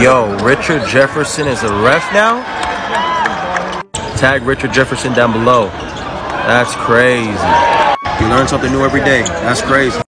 Yo, Richard Jefferson is a ref now? Tag Richard Jefferson down below. That's crazy. You learn something new every day. That's crazy.